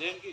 దేనికి?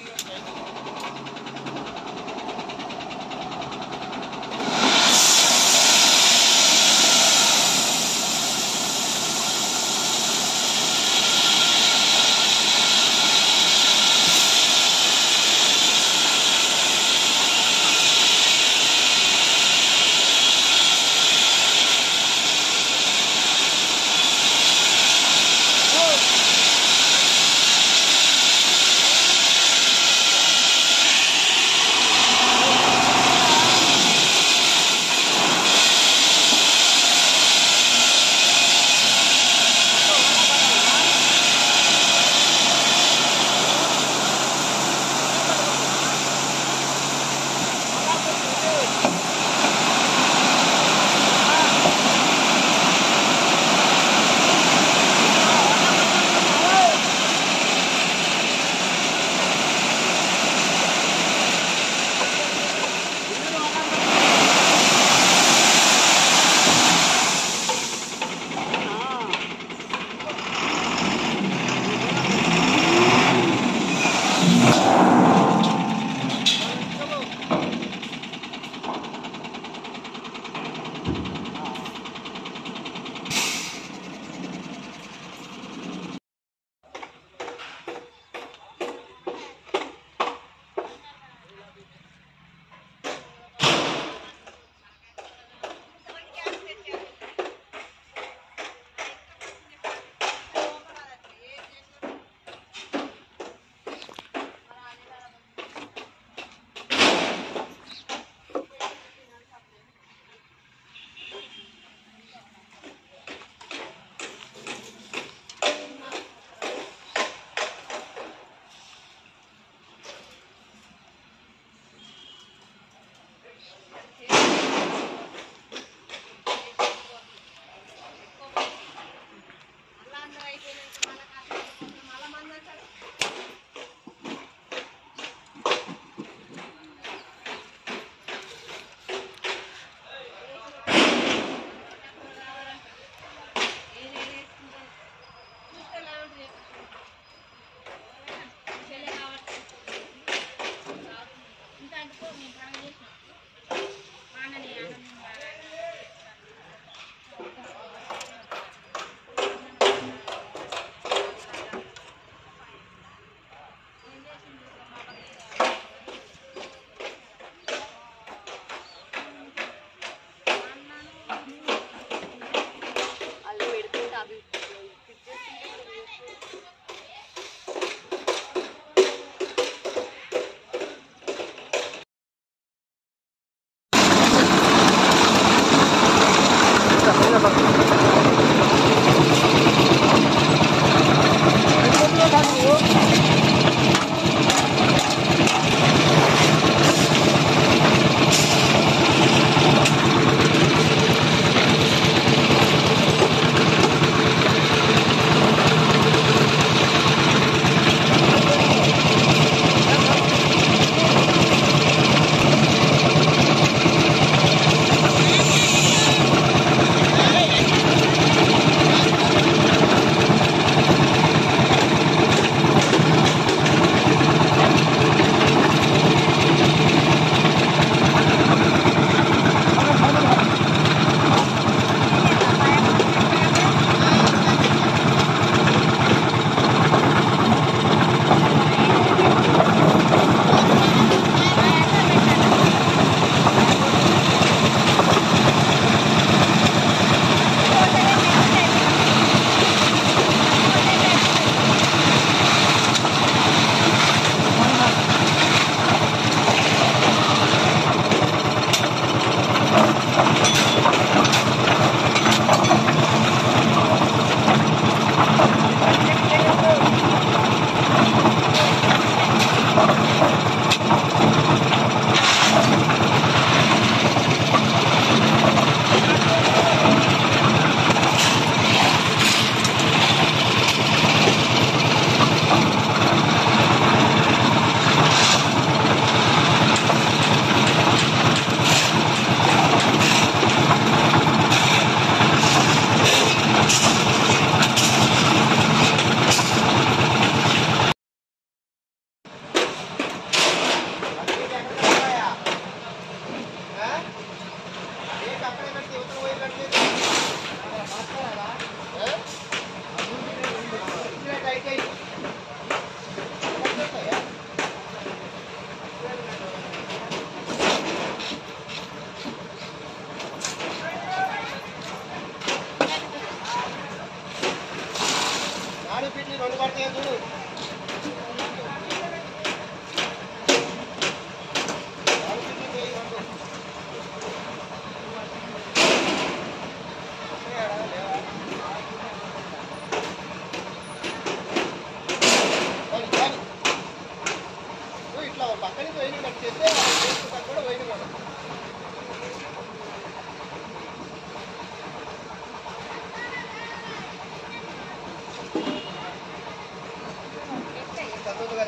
tendo